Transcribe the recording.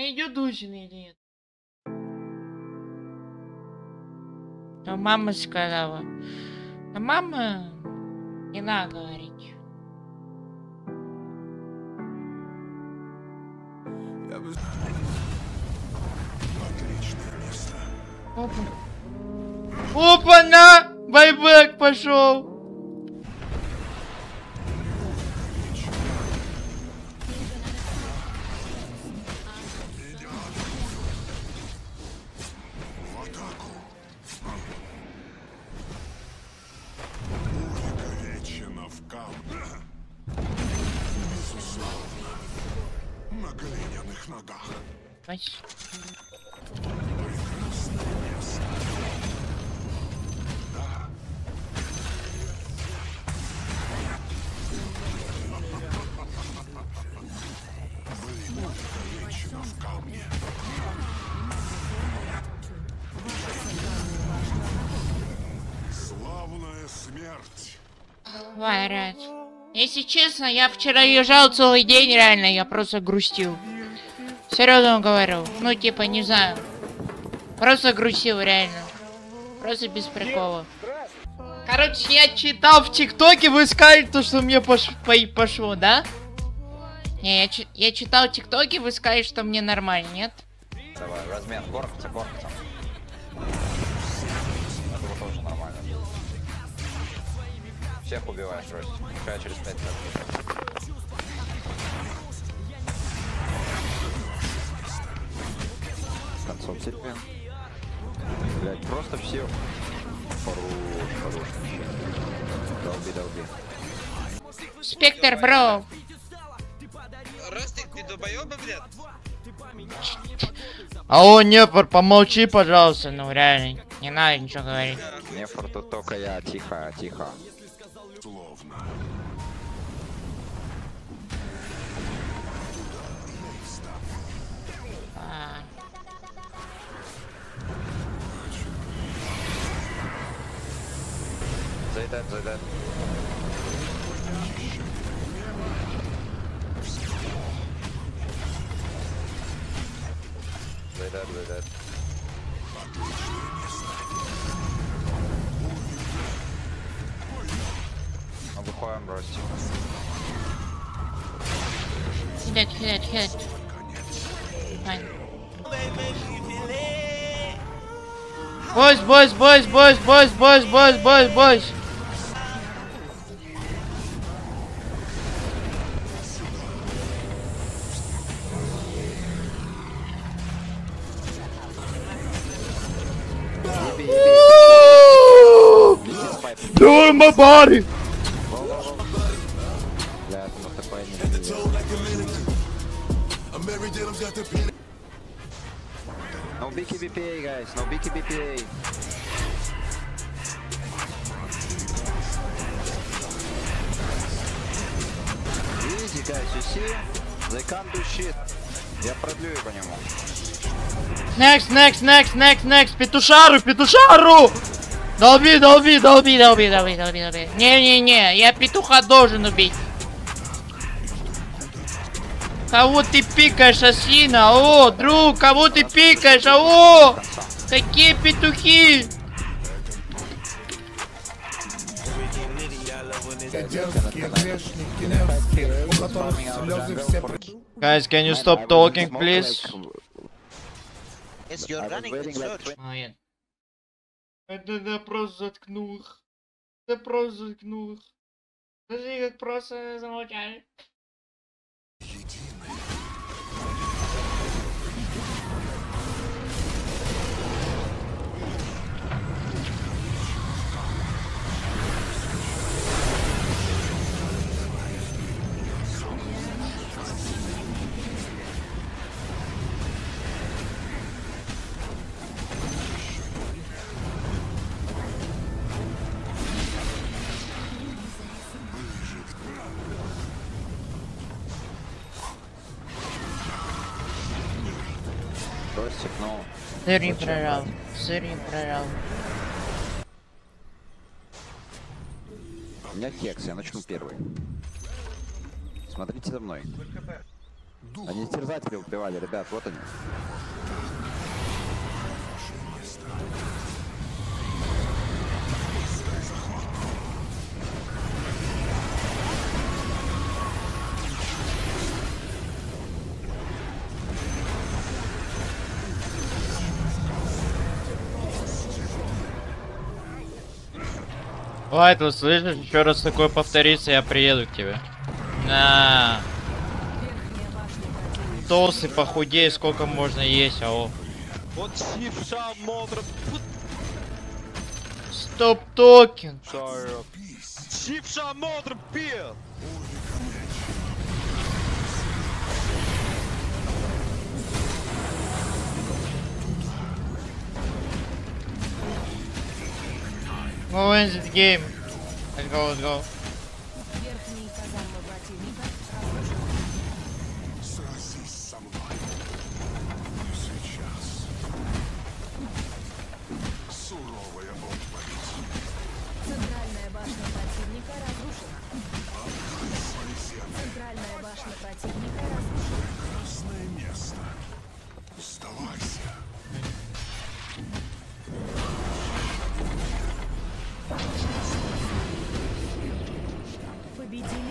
Идет Дусина или нет? А мама сказала. А мама не надо говорить. Я бы... Опа. Опа, на! Байбек пошел! Глиняных ногах. Бач. Увековечено в камне. Славная смерть. Варят. Если честно, я вчера езжал целый день, реально, я просто грустил. Серьезно говорю. Ну, типа, не знаю. Просто грустил, реально. Просто без прикола. Короче, я читал в ТикТоке, вы сказали, то, что мне пош... по- пошло, да? Не, я, чи- я читал в ТикТоке, вы сказали, что мне нормально, нет? Давай, размен, корпуса, корпуса. Это тоже нормально. Всех убиваешь, Ростик. Через 5 лет. Терпим. Блять, просто все. Хорош, хорош. Долби, долби. Спектр, бро. Ростик, ты долбоёба, блядь? Алло, Непор, помолчи, пожалуйста, ну реально. Не надо ничего говорить. Не форту только я, тихо, тихо. Словно. А, they're dead, they're dead. They're dead, they're dead. I'm requiring roast. Hit it, hit it, hit it. Fine. Boys, boys, boys, boys, boys, boys, boys, boys, boys. ТП не видел. No big BPA, guys. No big BPA. Easy, guys. You see? They can't do shit. Я продлю его нему. Next, next, next, next, next. Петушару, петушару. Долби, долби, долби, долби, долби, долби, долби. Не-не-не, я петуха должен убить. Кого ты пикаешь, осина? О, друг, кого ты пикаешь? О, какие петухи? Guys, can you stop talking, please? Yes, you're running in search. Молодец. Это да просто заткнул их. Да просто заткнул их. Смотри, как просто замолчали. Ростик, ну. Сыр не прорал. Сыр не прорал. У меня хекс, я начну первый. Смотрите за мной. Они терзатели убивали, ребят, вот они. Вайтл, слышишь, еще раз такое повторится, я приеду к тебе. На. Толстый, похудей, сколько можно есть, модра Стоп токен. Сивша модра пил! Who wins the game? Let's go, let's go.